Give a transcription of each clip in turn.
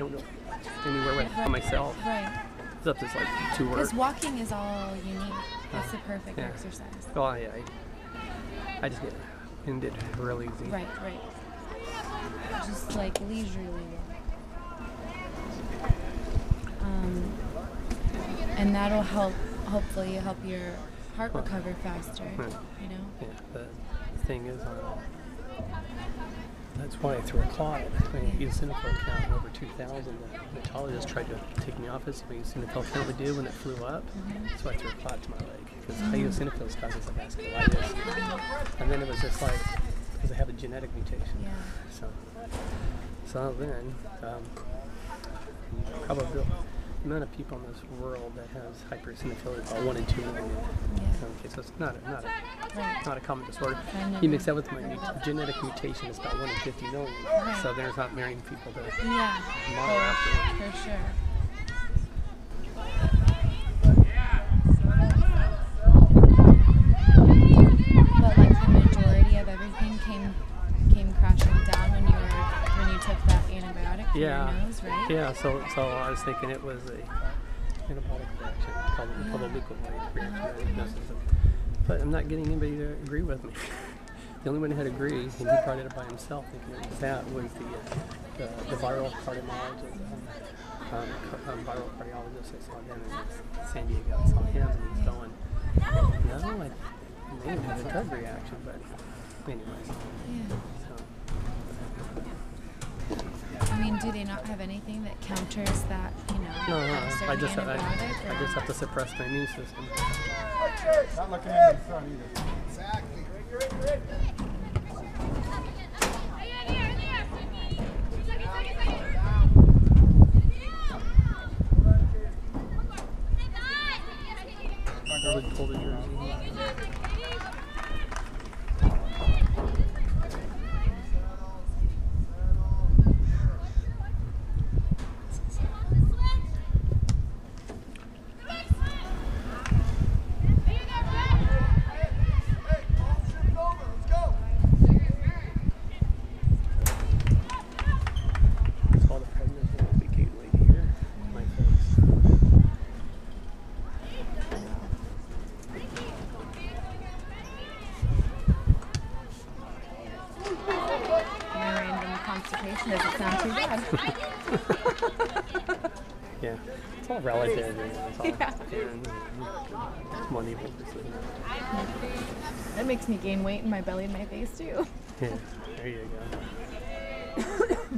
don't go anywhere with by myself. Right. It's up to like two work. Because walking is all you need. That's the perfect Yeah. exercise. Oh, I, I, I just get ended real easy. Right, right. Just like leisurely. Um, and that'll help, hopefully, help your heart recover faster. Right. You know? Yeah, the thing is, uh, that's why I threw a clot. I mean, eosinophil count over 2,000. The neurologist tried to take me off it, so eosinophil count would do when it flew up. So I threw a clot to my leg because high eosinophils causes like vasculitis. And then it was just like, because I have a genetic mutation. Yeah. So, so then, um, probably amount of people in this world that has hypereosinophilia is uh, about one in two million. Yeah. Okay, so it's not a, not a not a common disorder. You mix that with my mut- genetic mutation, it's about 1 in 50 million. Right. So there's not many people that Yeah. model after. For sure. But like the majority of everything came came crashing down when you were when you took that antibiotic for Yeah. nose, right? Yeah, so so I was thinking it was a metabolic reaction called the polyleucovoid reaction. diagnosis. But I'm not getting anybody to agree with me. the only one who had agreed, and he brought it up by himself, thinking it was that, was the uh, the, the viral cardiologist. Um, um, um, viral cardiologist, I saw him in San Diego. I saw him, and he's going, no, I may have had a drug reaction, but anyways. Yeah. Mean, do they not have anything that counters that, you know, No, no, that I certain just I. I just have to suppress my immune system. Not looking at the sun either. Exactly. Really pulled a jersey. Saw the pregnant little big gate lady here. My face. My random constipation doesn't sound too bad. Yeah, it's all relative. You know, it's all, Yeah. yeah. Money will just live there. That makes me gain weight in my belly and my face too. Yeah, there you go.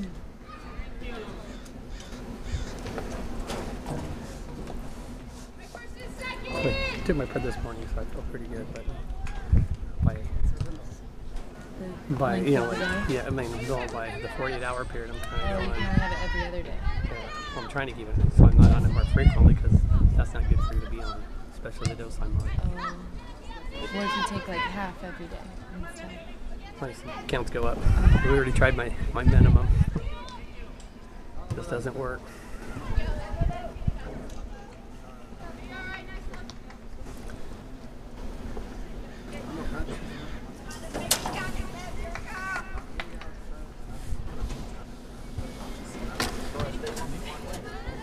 I took my pred this morning, so I feel pretty good. But by The by you know, like, yeah, I mean, I'm going by the 48 hour period. I'm trying Oh, to go on. of have it every other day. Yeah, well, I'm trying to keep it so I'm not on it more frequently because that's not good for you to be on, especially the dose I'm on. Um, or if you take like half every day instead. My counts go up. We already tried my, my minimum. This doesn't work.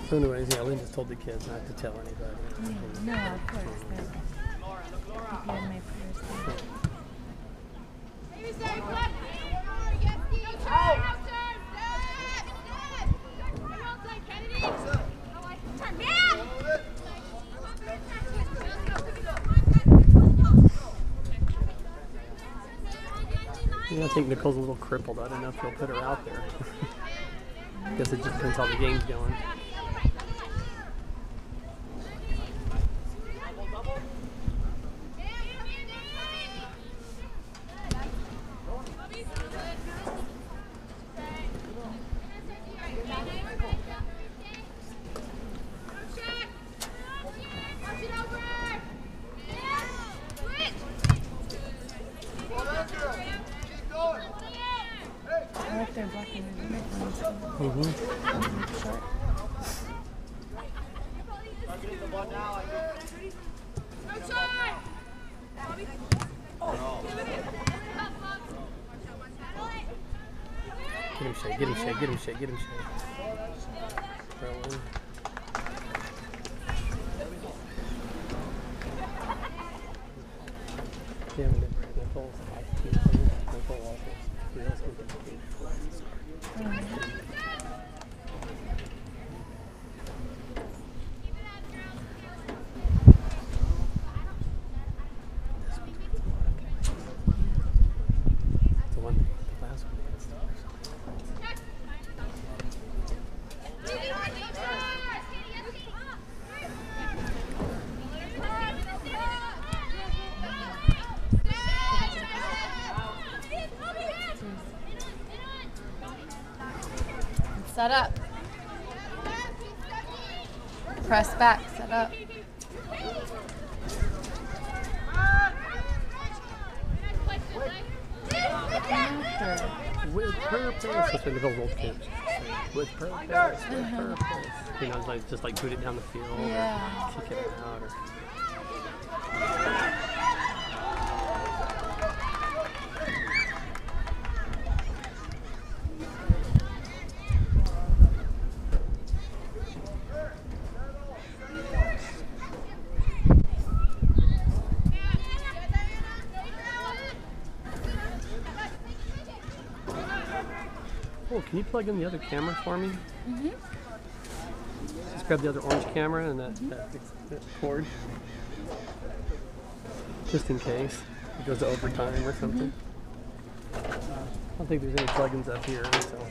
So anyways, yeah, Lynn just told the kids not to tell anybody. No, of course. That, keep my prayers. I think Nicole's a little crippled. I don't know if he'll put her out there. I Guess it just depends how the game's going. I like their black and uniforms. Mm-hmm. Get him shake, get him shake, get him shake, get him shake. Set up. Press back. Set up. With purpose. That's what the old kids. say. With purpose. With purpose. Uh-huh. You know, it's like just like boot it down the field Yeah. or kick it out or. Plug in the other camera for me? Mhm. Just grab the other orange camera and that, that, that cord. Just in case it goes to overtime or something. I don't think there's any plugins up here, so.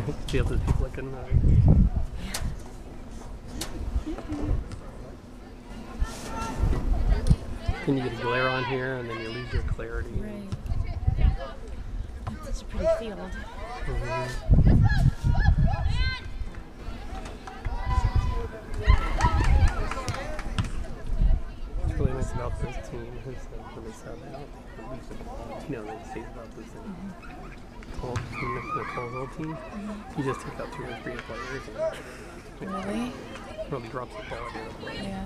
See if there's people. Uh, then you get a glare on here, and then you lose your clarity. Right. Such a pretty field. Really nice about this team is that when they sub out, they lose the ball. You know, they say about this in The team. Mm-hmm. You just take out two or three players and Really? probably drops the ball. Yeah.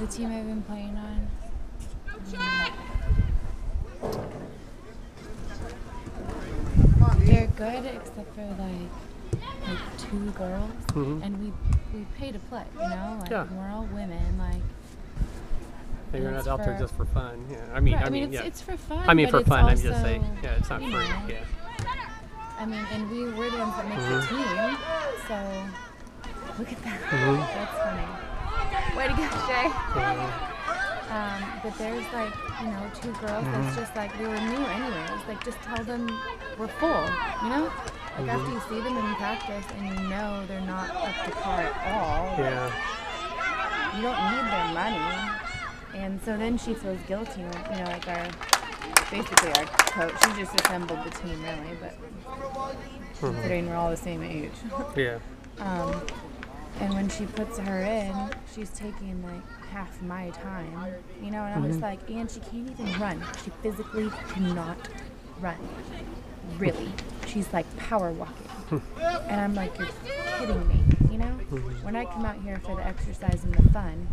The team I've been playing on. They're good except for like like two girls, Mhm. and we we pay to play. You know, like Yeah. we're all women. Like you're not out there just for fun. Yeah, I mean, Right, I mean, it's, yeah. it's for fun. I mean, for fun. I'm just saying, yeah, it's not you free. know, Yeah. I mean, and we were the ones that make Mhm. the team. So look at that. Mhm. That's funny. Way to go, Shay. Uh, Um, but there's like, you know, two girls Mm-hmm. that's just like we were new anyways. Like just tell them we're full, you know? Like after Mm-hmm. you see them in practice and you know they're not up to par at all, yeah. you don't need their money. And so then she feels guilty you know, like our, basically our coach, she just assembled the team really, but Mhm. considering we're all the same age. Yeah. Um, and when she puts her in, she's taking like half my time, you know, and I'm just like, and she can't even run. She physically cannot run. Really. She's like power walking. and I'm like, you're kidding me, you know? When I come out here for the exercise and the fun,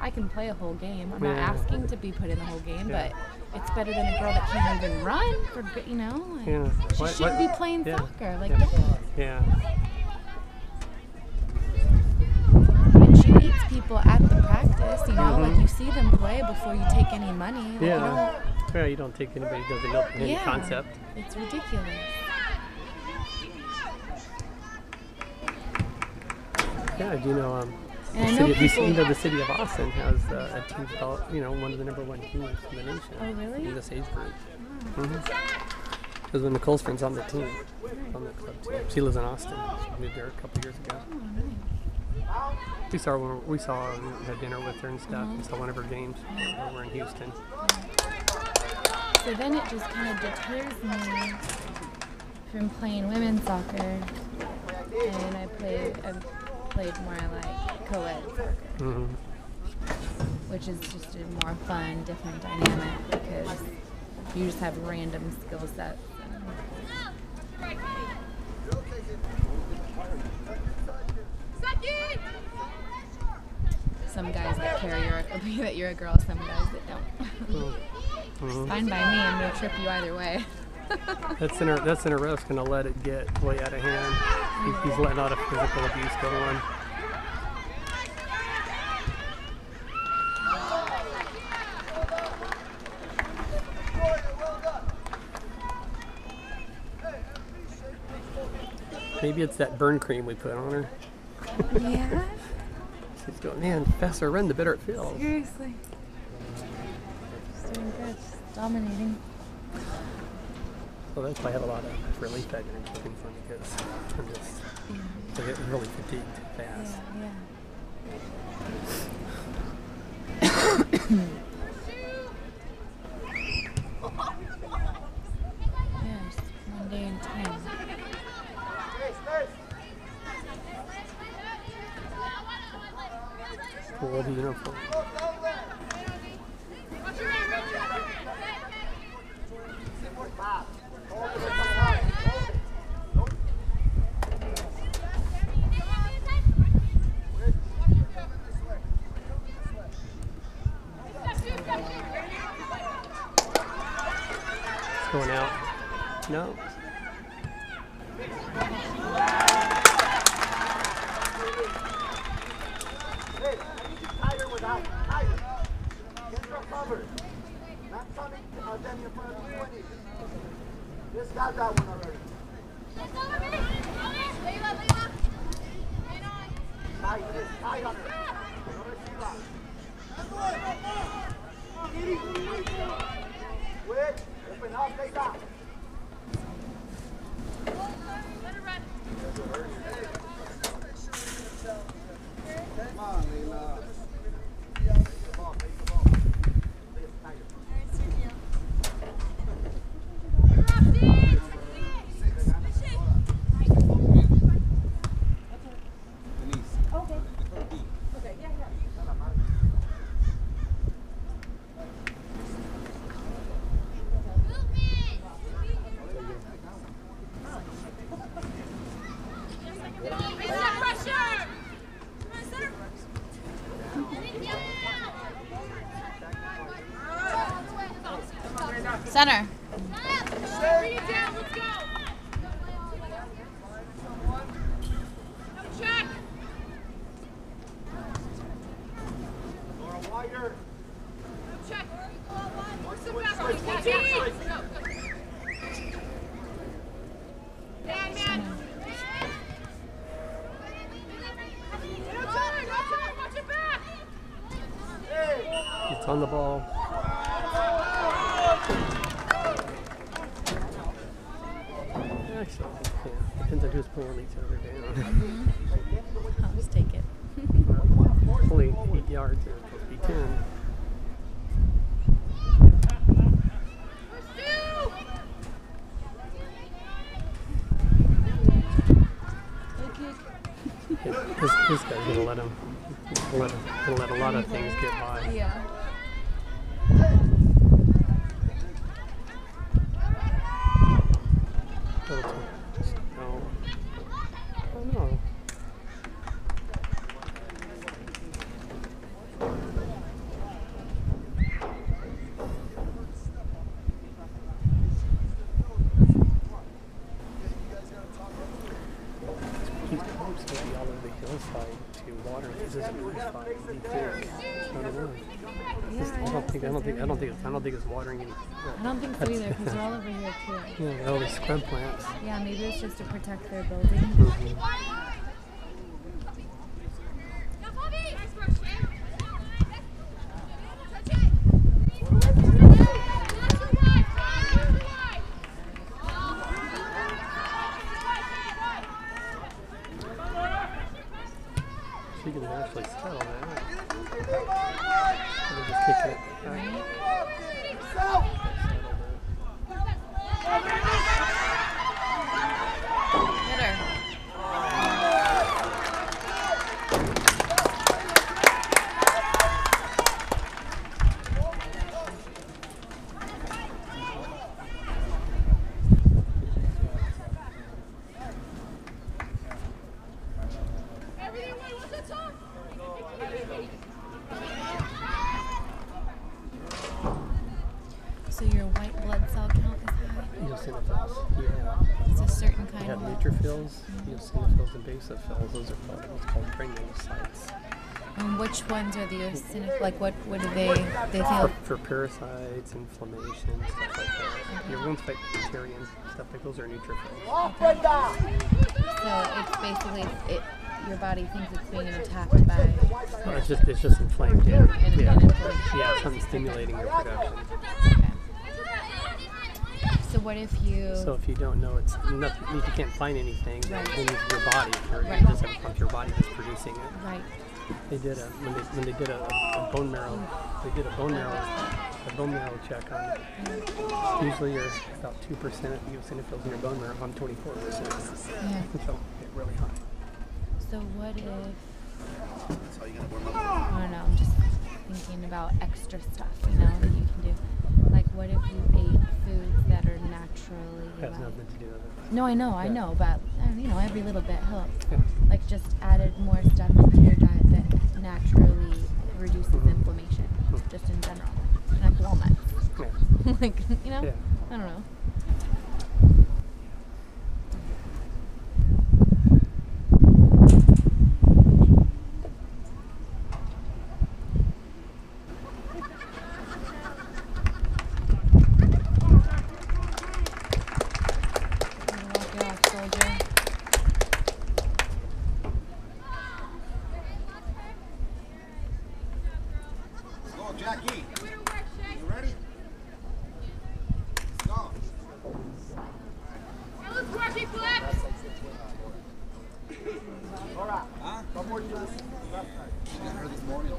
I can play a whole game. I'm not asking to be put in the whole game, Yeah. but it's better than a girl that can't even run. For you know, like, Yeah. she What- shouldn't what- be playing yeah. soccer. Like, Yeah. yeah. Yeah. and she meets people at the practice. You know, like you see them play before you take any money. Like, Mm-hmm. Yeah. Don't- you don't take anybody doesn't know any yeah. concept. It's ridiculous. Yeah, do you know, um, And the city of, people- you know, the city of Austin has uh, a team developed, you know, one of the number one teams in the nation. Oh, really? In this age group. Because when Nicole's friend's on the team, on the club team. She lives in Austin. She moved there a couple years ago. Oh, We saw her, we saw her and had dinner with her and stuff. We saw one of her games. when we were in Houston. So then it just kind of deters me from playing women's soccer, and I play I've played more like co-ed soccer, hmm which is just a more fun, different dynamic because you just have random skill sets. Some guys that carry your, that you're a girl, some guys that don't. Hmm Fine by me. I'm gonna trip you either way. That's in a, that's in a risk gonna let it get way out of hand. He, he's letting a lot of physical abuse go on. Maybe it's that burn cream we put on her. yeah. She's going, man, the faster I run, the better it feels. Seriously. She's doing good. She's dominating. Well, that's why I have a lot of relief at and looking for because I'm just I get really fatigued fast. Yeah. Yes, one day in ten. Cool the uniform. It's going out. No. Hey, I need you tighter without tighter. Get your cover. Not coming uh, them in front of 20. This got that one already. Tight, this, tight on her. No receiva. Switch, open up, take out. Come on, Leila. Take the ball, take the ball. Play it tighter. Center. Laura, wider. It's on the ball. Actually, yeah, depends on who's pulling down. I'll just take it. Only eight yards, or supposed to be ten. Yeah, This, this guy's gonna let him, let him, gonna let a lot of things get by. Yeah. Oh, it's- No. Oh no. spot. Deep there. It's not enough. Yeah, I don't think I don't think I don't think it's, I don't think it's watering any. I don't think so either because they're all over here too. Yeah, all these scrub plants. Yeah, maybe it's just to protect their building. Mhm. She can actually settle that. Just it back. Hit her. So your white blood cell count is high. Eosinophils. Yeah. It's a certain kind You have of. neutrophils, eosinophils, and basophils. Those are called what's called granulocytes. Um, which ones are the eosinophils? Like what? What do they? They For, feel. for parasites, inflammation, stuff like that. Your wounds fight bacteria and stuff like those are neutrophils. Down. So it's basically it. Your body thinks it's being attacked by. Well, it's just it's just inflamed. Yeah. And- Yeah. Yeah. Something stimulating your production. Okay. So what if you? So if you don't know it's nothing, if you can't find anything, then Right. then it's your body. Or Right. You just have a pump your body that's producing it. right. They did a when they when they did a, a bone marrow they did a bone marrow a bone marrow check on usually you're about two percent of eosinophils in your bone marrow. I'm twenty four percent. Yeah. So get really high. So what if? I don't know. I'm just thinking about extra stuff, you know, that you can do. What if you ate foods that are naturally? Has like- nothing to do with it. No, I know, I know, but uh, you know, every little bit helps. Yeah. Like, just added more stuff into your diet that naturally reduces Mhm. inflammation, Mhm. just in general. Like walnuts. Yeah. like, you know, Yeah. I don't know. Walk it off, soldier. Let's go, Jackie. You ready? Let's go. All right. Huh? One more to the left side. I got her this morning.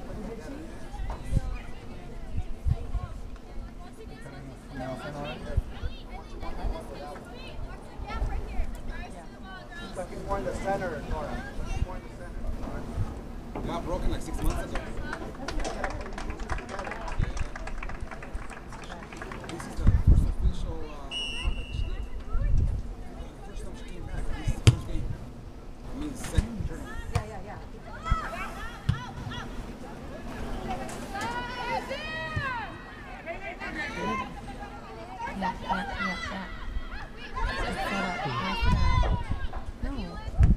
Second more in the center, Nora. More in the center. Got broken like six months ago. This is the first official. Uh, first time she came back. This is the first game. I mean, second tournament. Yeah, yeah, yeah, yeah. Just set up, pass it out. No. What?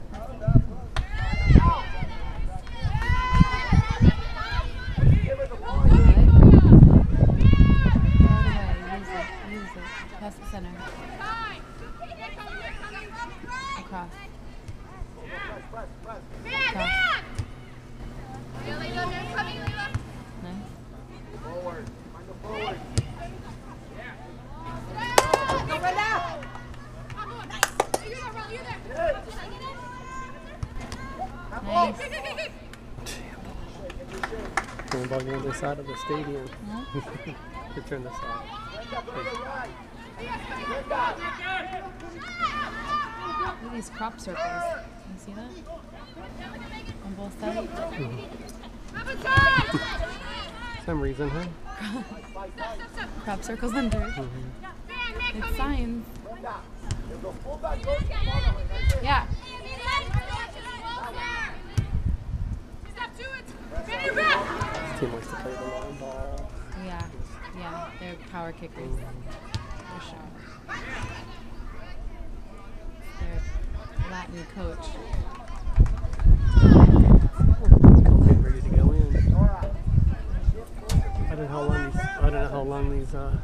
Throw it away. Use it. Use it. Pass the center. Across. Across. Nice. Forward. Find the forward. Nice. Going about the side of the stadium. to turn this off. Look at these crop circles. Can you see that? On both sides. some reason, huh? Crop circles on dirt. It's signs. If the fullback goes, follow him. It team likes to play the long ball. Yeah, yeah, they're power kickers for sure. Their Latin coach. Okay, ready to go in. I don't know how long these. I don't know how long these. Uh,